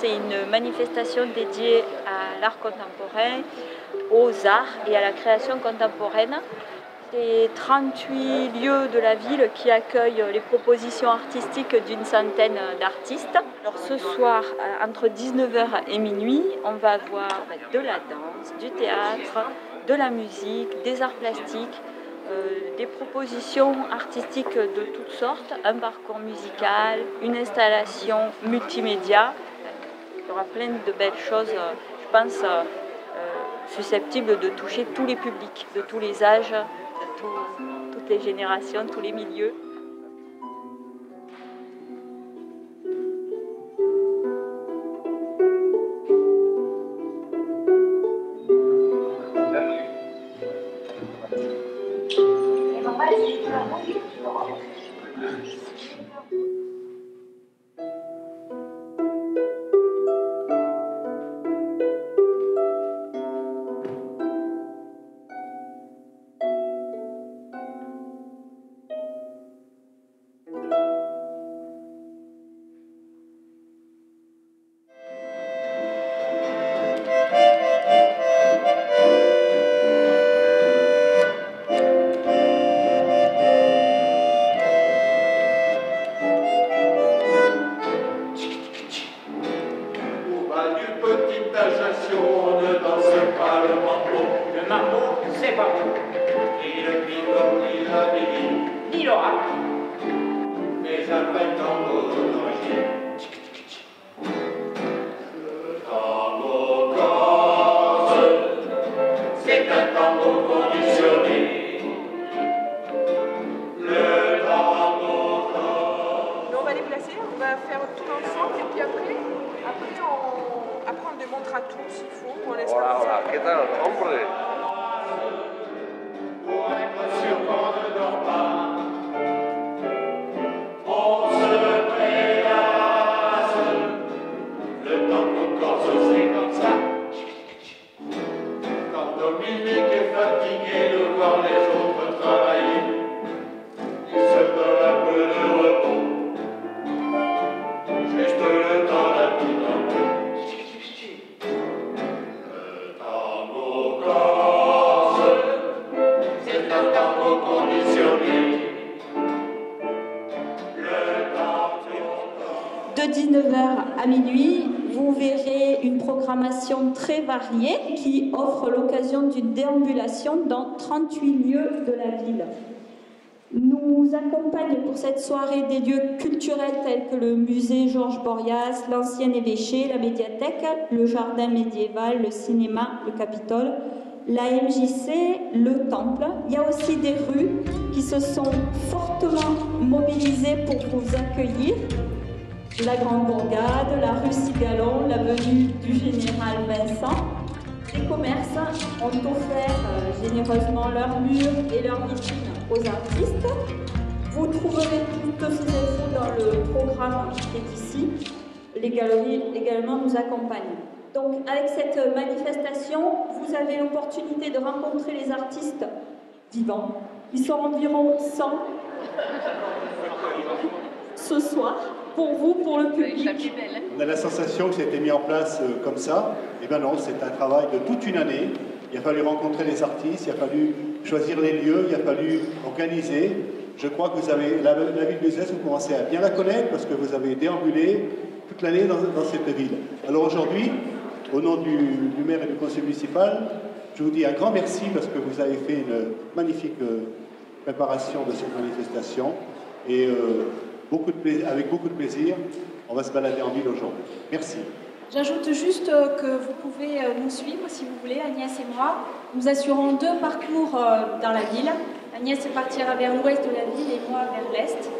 C'est une manifestation dédiée à l'art contemporain, aux arts et à la création contemporaine. C'est 38 lieux de la ville qui accueillent les propositions artistiques d'une centaine d'artistes. Alors ce soir, entre 19h et minuit, on va voir de la danse, du théâtre, de la musique, des arts plastiques, euh, des propositions artistiques de toutes sortes, un parcours musical, une installation multimédia. Aura plein de belles choses, je pense, euh, susceptibles de toucher tous les publics, de tous les âges, de toutes les générations, tous les milieux. Qui offre l'occasion d'une déambulation dans 38 lieux de la ville. Nous accompagnent pour cette soirée des lieux culturels tels que le musée Georges Borias, l'ancien évêché, la médiathèque, le jardin médiéval, le cinéma, le Capitole, la MJC, le temple. Il y a aussi des rues qui se sont fortement mobilisées pour vous accueillir. La Grande Bourgade, la rue Cigalon, la venue du général Vincent. Les commerces ont offert euh, généreusement leurs murs et leurs vitrines aux artistes. Vous trouverez toutes ces infos dans le programme qui est ici. Les galeries également nous accompagnent. Donc avec cette manifestation, vous avez l'opportunité de rencontrer les artistes vivants. Ils sont environ 100 ce soir pour vous, pour le public. On a la sensation que ça a été mis en place euh, comme ça. Eh bien non, c'est un travail de toute une année. Il a fallu rencontrer les artistes, il a fallu choisir les lieux, il a fallu organiser. Je crois que vous avez, la, ville de Zès, vous commencez à bien la connaître parce que vous avez déambulé toute l'année dans, cette ville. Alors aujourd'hui, au nom du, maire et du conseil municipal, je vous dis un grand merci parce que vous avez fait une magnifique euh, préparation de cette manifestation. Et euh, avec beaucoup de plaisir, on va se balader en ville aujourd'hui. Merci. J'ajoute juste euh, que vous pouvez euh, nous suivre si vous voulez, Agnès et moi. Nous assurons deux parcours euh, dans la ville. Agnès partira vers l'ouest de la ville et moi vers l'est.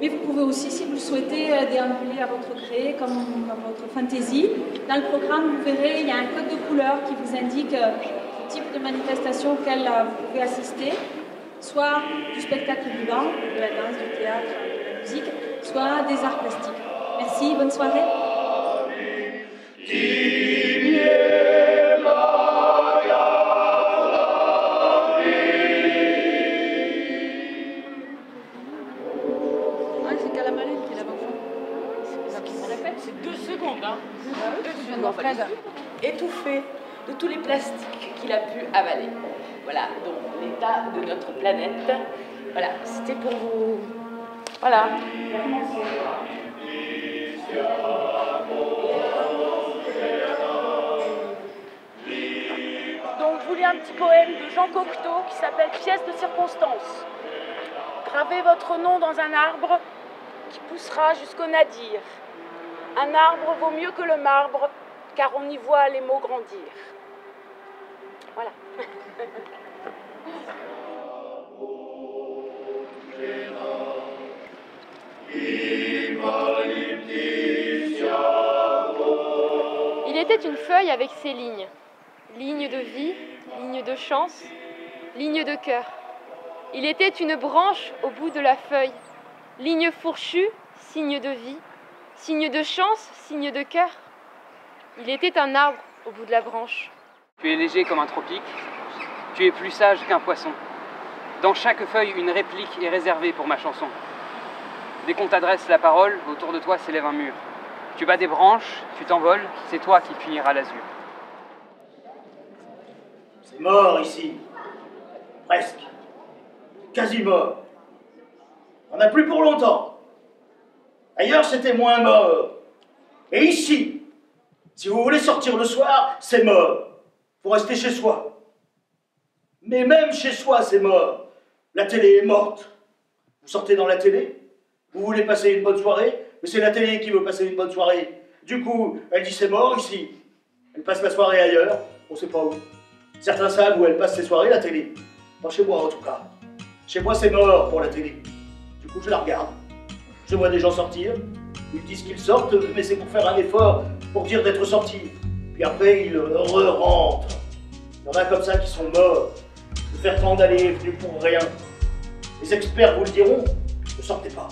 Mais vous pouvez aussi, si vous le souhaitez, déambuler à votre gré, comme, comme votre fantaisie. Dans le programme, vous verrez, il y a un code de couleur qui vous indique le type de manifestation auquel vous pouvez assister, soit du spectacle vivant, de la danse, du théâtre, soit des arts plastiques. Merci, bonne soirée. c'est deux secondes. Bouffé de tous les plastiques qu'il a pu avaler. Voilà, donc l'état de notre planète. Voilà, c'était pour vous. Voilà. Donc, je vous lis un petit poème de Jean Cocteau qui s'appelle Pièce de circonstance. Gravez votre nom dans un arbre qui poussera jusqu'au nadir. Un arbre vaut mieux que le marbre, car on y voit les mots grandir. Il était une feuille avec ses lignes. Lignes de vie, lignes de chance, lignes de cœur. Il était une branche au bout de la feuille. Ligne fourchue, signe de vie, signe de chance, signe de cœur. Il était un arbre au bout de la branche. Tu es léger comme un tropique, tu es plus sage qu'un poisson. Dans chaque feuille, une réplique est réservée pour ma chanson. Dès qu'on t'adresse la parole, autour de toi s'élève un mur. Tu bats des branches, tu t'envoles, c'est toi qui puniras l'azur. C'est mort ici. Presque. Quasi mort. On n'a plus pour longtemps. Ailleurs, c'était moins mort. Et ici, si vous voulez sortir le soir, c'est mort. Faut rester chez soi. Mais même chez soi, c'est mort. La télé est morte. Vous sortez dans la télé, vous voulez passer une bonne soirée, mais c'est la télé qui veut passer une bonne soirée. Du coup, elle dit c'est mort ici. Elle passe la soirée ailleurs, on sait pas où. Certains savent où elle passe ses soirées, la télé. Pas chez moi en tout cas. Chez moi, c'est mort pour la télé. Du coup, je la regarde. Je vois des gens sortir. Ils disent qu'ils sortent, mais c'est pour faire un effort, pour dire d'être sortis. Puis après, ils re-rentrent. Il y en a comme ça qui sont morts. De faire tant d'aller et venus pour rien. Les experts vous le diront, ne sortez pas.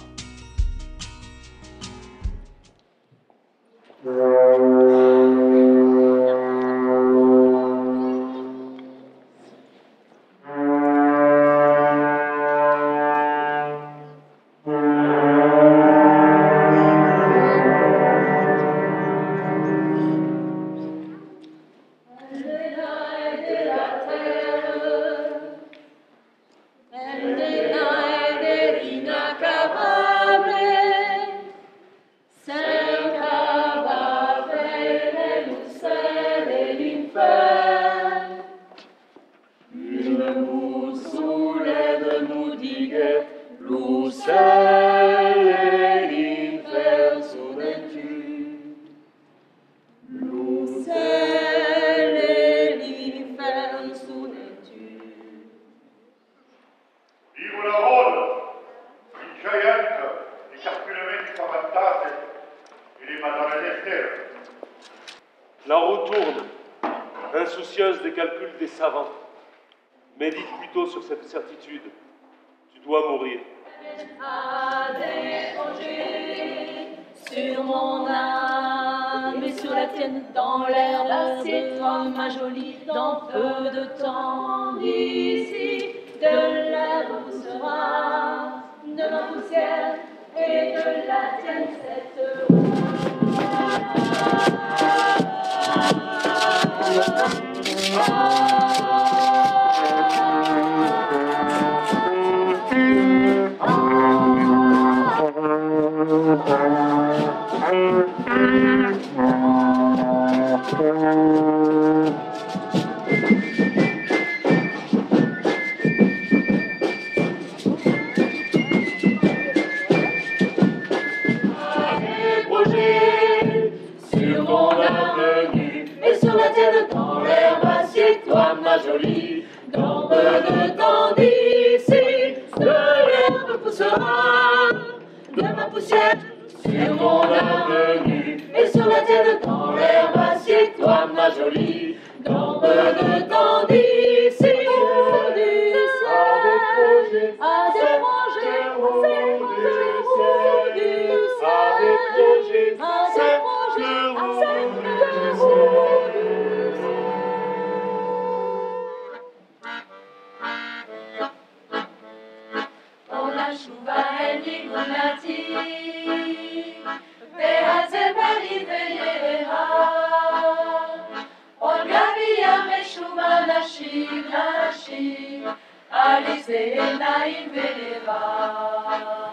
Sur cette certitude. Tu dois mourir. à sur mon âme et sur la tienne dans l'herbe. Assieds-toi, ma jolie, dans peu de temps d'ici. De l'herbe poussera, de ma poussière et de la tienne cette Projet d'ici. De l'herbe poussera, de ma poussière sur mon avenue et sur la tienne dans l'herbe. Assieds-toi, ma jolie, dans de temps مشوبه نیگونتی به از بریده ها اونگبی هم شوبه نشید نشید علیزه نایده ها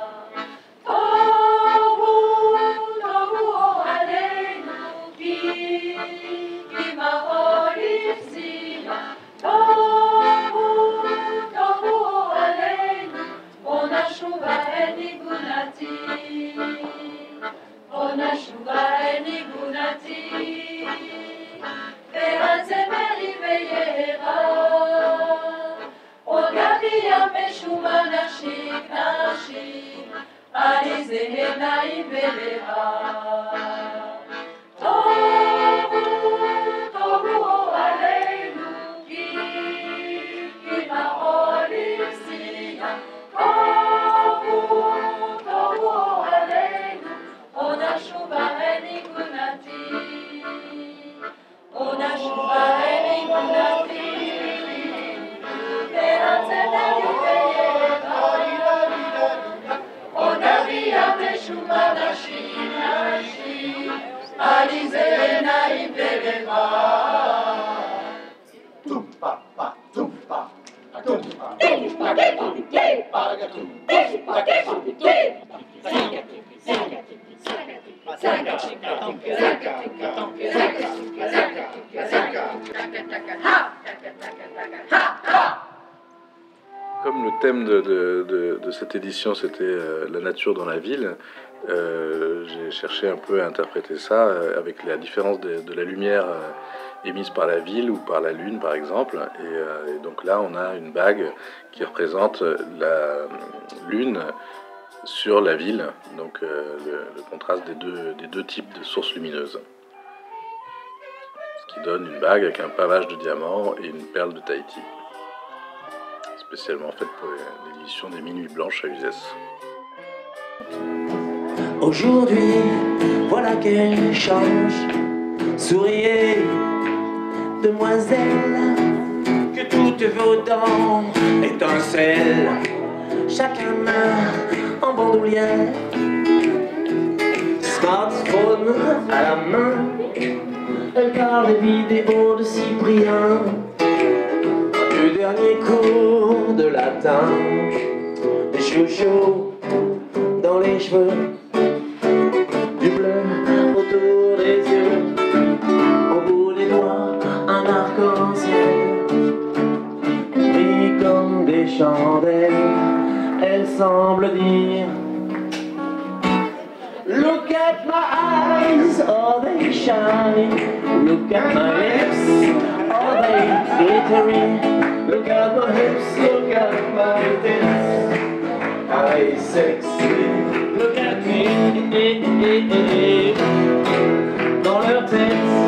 de, cette édition c'était euh, la nature dans la ville, euh, j'ai cherché un peu à interpréter ça euh, avec la différence de, la lumière émise par la ville ou par la lune par exemple. Et, donc là on a une bague qui représente la lune sur la ville, donc le, contraste des deux, des deux types de sources lumineuses. Ce qui donne une bague avec un pavage de diamants et une perle de Tahiti spécialement faite pour l'édition des Minuits Blanches à Uzès. Aujourd'hui, voilà qu'elle change. Souriez, demoiselle, que toutes vos dents étincellent. Chacun en bandoulière. Smartphone à la main, elle parle des vidéos de Cyprien. Dernier cours de latin, des chouchous dans les cheveux, du bleu autour des yeux, au bout des doigts, un arc-en-ciel, brille comme des chandelles, elle semble dire. Look at my eyes, are they shining? Look at my lips, are they glittering? Look at my hips, look at my tits. Are they sexy? Look at me. Dans leur tête,